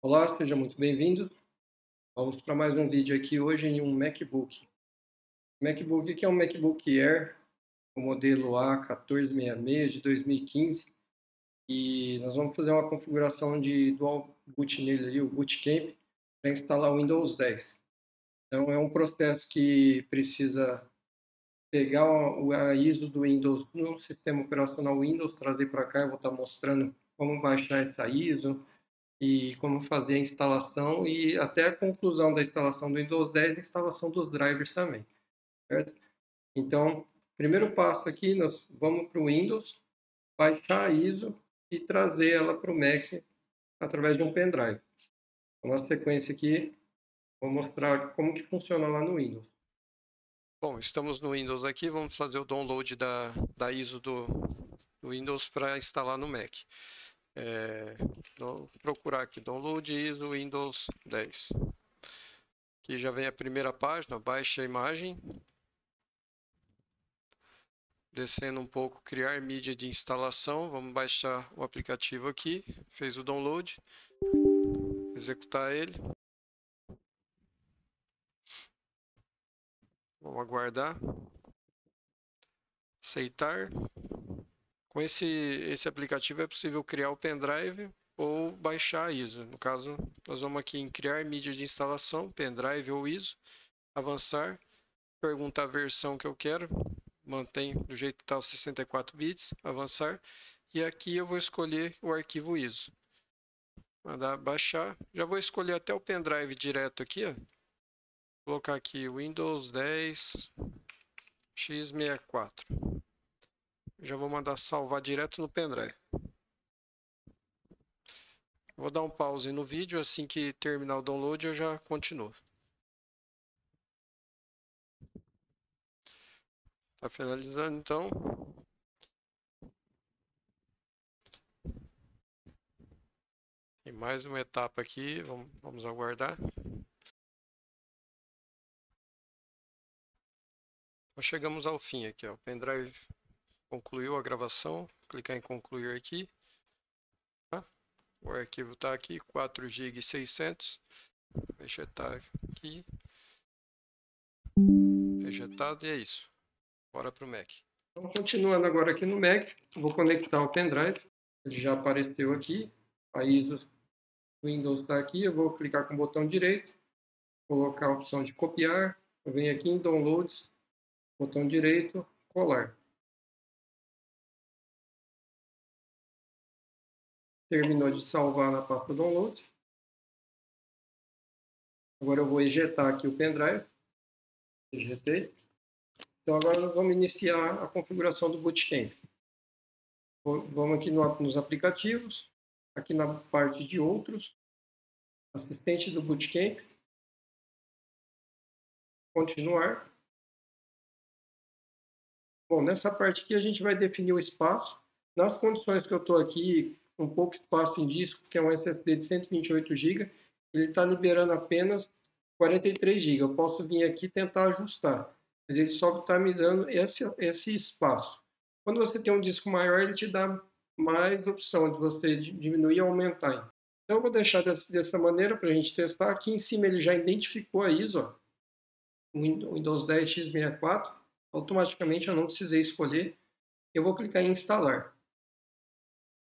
Olá, seja muito bem-vindo. Vamos para mais um vídeo aqui hoje em um MacBook. MacBook aqui é um MacBook Air, o modelo A1466 de 2015. E nós vamos fazer uma configuração de dual boot nele ali, o Bootcamp, para instalar o Windows 10. Então é um processo que precisa pegar a ISO do Windows no sistema operacional Windows, trazer para cá, eu vou estar mostrando como baixar essa ISO, e como fazer a instalação e até a conclusão da instalação do Windows 10 e instalação dos drivers também, certo? Então, primeiro passo aqui, nós vamos para o Windows, baixar a ISO e trazer ela para o Mac através de um pendrive. Então, na sequência aqui, vou mostrar como que funciona lá no Windows. Bom, estamos no Windows aqui, vamos fazer o download da, da ISO do, do Windows para instalar no Mac. É, procurar aqui, download ISO Windows 10. Aqui já vem a primeira página, baixa a imagem. Descendo um pouco, criar mídia de instalação. Vamos baixar o aplicativo aqui. Fez o download. Executar ele. Vamos aguardar. Aceitar. Com esse, esse aplicativo é possível criar o pendrive ou baixar a ISO. No caso, nós vamos aqui em criar mídia de instalação, pendrive ou ISO, avançar, perguntar a versão que eu quero, mantém do jeito que está os 64 bits, avançar, e aqui eu vou escolher o arquivo ISO. Mandar baixar, já vou escolher até o pendrive direto aqui, ó. Colocar aqui Windows 10 x64. Já vou mandar salvar direto no pendrive. Vou dar um pause no vídeo, assim que terminar o download eu já continuo. Tá finalizando então. Tem mais uma etapa aqui, vamos, vamos aguardar. Então chegamos ao fim aqui, ó. O pendrive concluiu a gravação, clicar em concluir aqui. Tá? O arquivo está aqui, 4 GB 600. Vegetar aqui. Vegetado e é isso. Bora para o Mac. Então, continuando agora aqui no Mac, vou conectar o pendrive. Ele já apareceu aqui. A ISO Windows está aqui. Eu vou clicar com o botão direito, colocar a opção de copiar. Eu venho aqui em Downloads, botão direito, colar. Terminou de salvar na pasta download. Agora eu vou ejetar aqui o pendrive. Ejetei. Então agora nós vamos iniciar a configuração do Bootcamp. Vamos aqui no, nos aplicativos, aqui na parte de outros, assistente do Bootcamp, continuar. Bom, nessa parte aqui a gente vai definir o espaço. Nas condições que eu estou aqui, um pouco espaço em disco, que é um SSD de 128 GB, ele está liberando apenas 43 GB. Eu posso vir aqui tentar ajustar, mas ele só está me dando esse, esse espaço. Quando você tem um disco maior, ele te dá mais opção de você diminuir e aumentar. Então eu vou deixar dessa, maneira para a gente testar. Aqui em cima ele já identificou a ISO, Windows 10 x64. Automaticamente eu não precisei escolher. Eu vou clicar em instalar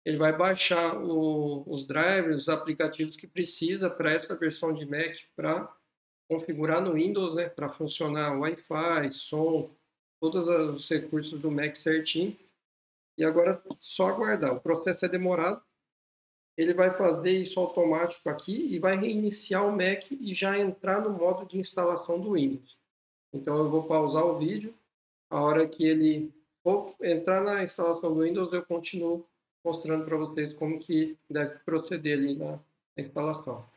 ele vai baixar o, os drivers, os aplicativos que precisa para essa versão de Mac para configurar no Windows, né, para funcionar Wi-Fi, som, todos os recursos do Mac certinho. E agora só aguardar. O processo é demorado. Ele vai fazer isso automático aqui e vai reiniciar o Mac e já entrar no modo de instalação do Windows. Então eu vou pausar o vídeo. A hora que ele for entrar na instalação do Windows, eu continuo mostrando para vocês como que deve proceder ali na, instalação.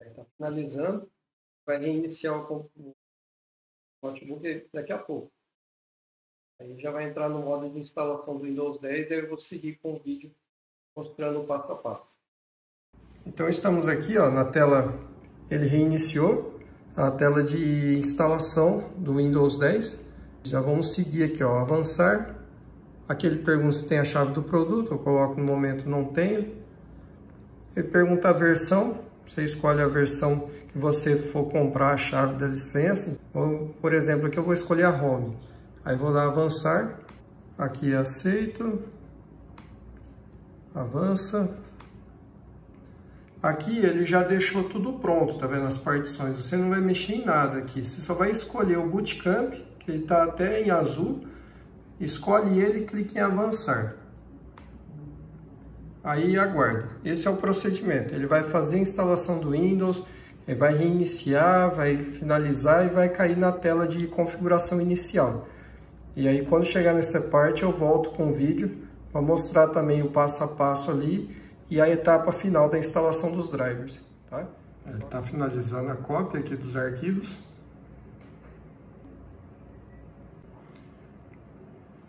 Está finalizando, vai reiniciar o notebook daqui a pouco. Aí já vai entrar no modo de instalação do Windows 10 e eu vou seguir com o vídeo mostrando o passo a passo. Então estamos aqui ó, na tela, ele reiniciou a tela de instalação do Windows 10. Já vamos seguir aqui, ó, avançar. Aqui ele pergunta se tem a chave do produto, eu coloco no momento não tenho. Ele pergunta a versão, você escolhe a versão que você for comprar a chave da licença. Ou, por exemplo, aqui eu vou escolher a Home. Aí vou dar avançar, aqui aceito, avança. Aqui ele já deixou tudo pronto, tá vendo as partições? Você não vai mexer em nada aqui, você só vai escolher o Bootcamp, que ele tá até em azul, escolhe ele e clique em avançar. Aí aguarda. Esse é o procedimento. Ele vai fazer a instalação do Windows, vai reiniciar, vai finalizar e vai cair na tela de configuração inicial. E aí quando chegar nessa parte eu volto com o vídeo para mostrar também o passo a passo ali e a etapa final da instalação dos drivers. Tá? Ele está finalizando a cópia aqui dos arquivos.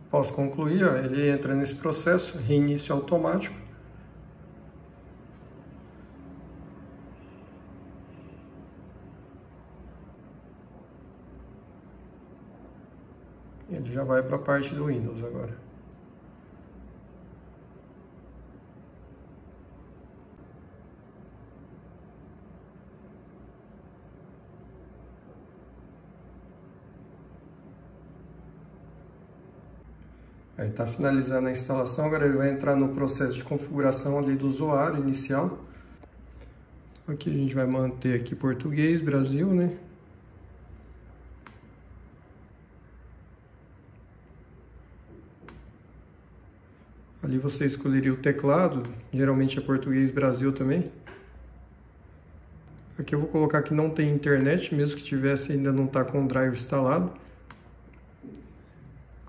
Posso concluir, ó, ele entra nesse processo, reinício automático. Ele já vai para a parte do Windows agora. Aí está finalizando a instalação, agora ele vai entrar no processo de configuração ali do usuário inicial. Aqui a gente vai manter aqui português, Brasil, né? Ali você escolheria o teclado, geralmente é português Brasil também. Aqui eu vou colocar que não tem internet, mesmo que tivesse ainda não está com o drive instalado.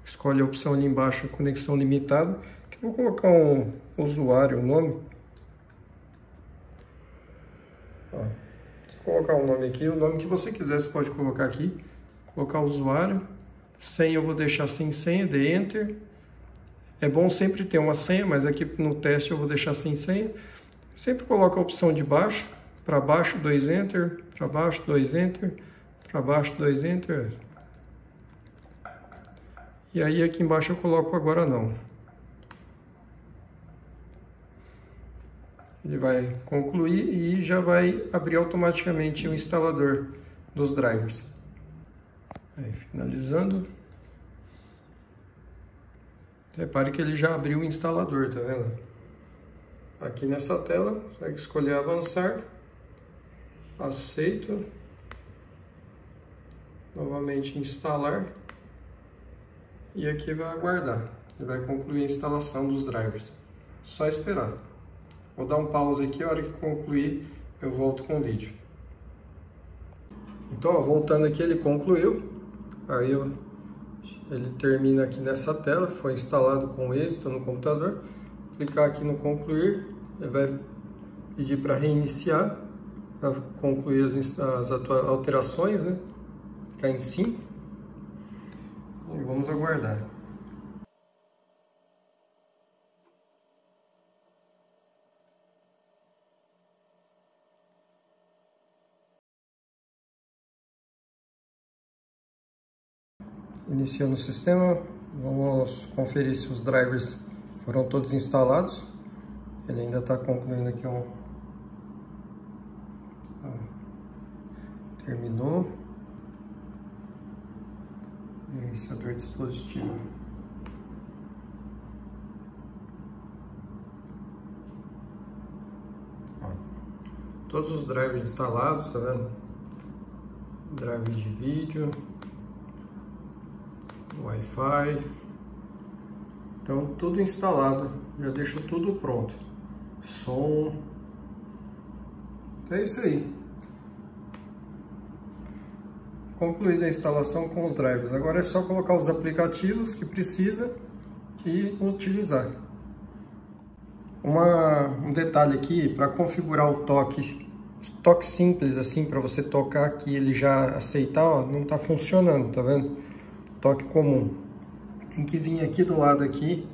Escolhe a opção ali embaixo, conexão limitada. Aqui eu vou colocar um usuário, um nome. Ó, colocar um nome aqui, o nome que você quiser você pode colocar aqui. Colocar usuário. Senha eu vou deixar sem senha, de Enter. É bom sempre ter uma senha, mas aqui no teste eu vou deixar sem senha. Sempre coloca a opção de baixo, para baixo, dois Enter, para baixo, dois Enter, para baixo, dois Enter. E aí aqui embaixo eu coloco agora não. Ele vai concluir e já vai abrir automaticamente o instalador dos drivers. Aí, finalizando. Repare que ele já abriu o instalador, tá vendo? Aqui nessa tela, vai escolher avançar, aceito, novamente instalar e aqui vai aguardar. Ele vai concluir a instalação dos drivers. Só esperar. Vou dar um pause aqui, a hora que concluir eu volto com o vídeo. Então, ó, voltando aqui, ele concluiu. Aí eu, ele termina aqui nessa tela, foi instalado com êxito no computador. Clicar aqui no concluir, ele vai pedir para reiniciar, para concluir as, as alterações, né? Clicar em sim. E vamos aguardar. Iniciando o sistema, vamos conferir se os drivers foram todos instalados. Ele ainda está concluindo aqui um... Terminou gerenciador dispositivo. Todos os drivers instalados, tá vendo? Drive de vídeo, Wi-Fi. Então tudo instalado, já deixo tudo pronto. Som. É isso aí concluída a instalação com os drivers. Agora é só colocar os aplicativos que precisa e utilizar. Uma, um detalhe aqui, para configurar o toque, toque simples assim, para você tocar aqui ele já aceitar, ó, não está funcionando, tá vendo? Toque comum. Tem que vir aqui do lado aqui,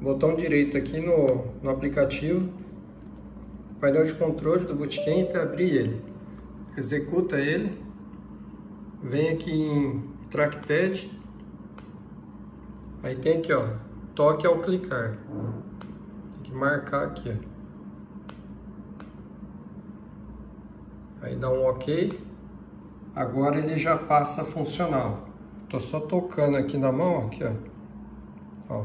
botão direito aqui no, no aplicativo, painel de controle do Bootcamp, abrir ele. Executa ele. Vem aqui em Trackpad. Aí tem aqui, ó, toque ao clicar. Tem que marcar aqui, ó. Aí dá um OK. Agora ele já passa funcional. Tô só tocando aqui na mão, aqui, ó. ó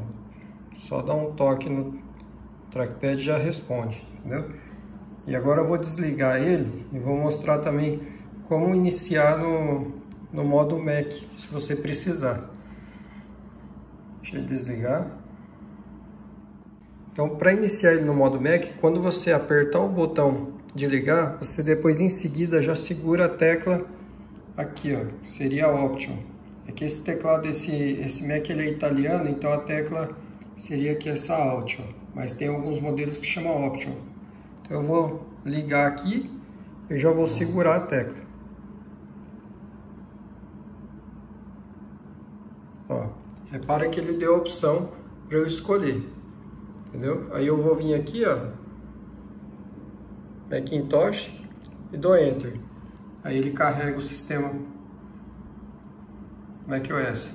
só dá um toque no trackpad já responde, entendeu? E agora eu vou desligar ele e vou mostrar também como iniciar no, no modo Mac, se você precisar. Deixa eu desligar. Então, para iniciar ele no modo Mac, quando você apertar o botão de ligar, você depois em seguida já segura a tecla aqui, ó, seria Option. É que esse teclado, esse, esse Mac ele é italiano, então a tecla seria aqui essa Alt, ó. mas tem alguns modelos que chamam Option. Então eu vou ligar aqui e já vou segurar a tecla. Ó, repara que ele deu a opção para eu escolher, entendeu? Aí eu vou vir aqui, ó, Macintosh e dou Enter. Aí ele carrega o sistema macOS.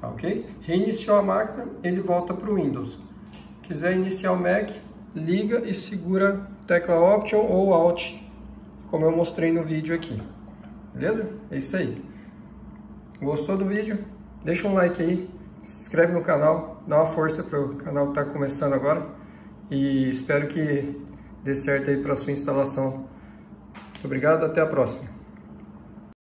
Tá ok? Reiniciou a máquina, ele volta para o Windows. Quiser iniciar o Mac, liga e segura tecla Option ou Alt, como eu mostrei no vídeo aqui. Beleza? É isso aí. Gostou do vídeo? Deixa um like aí, se inscreve no canal, dá uma força para o canal que está começando agora e espero que dê certo aí para sua instalação. Muito obrigado, até a próxima.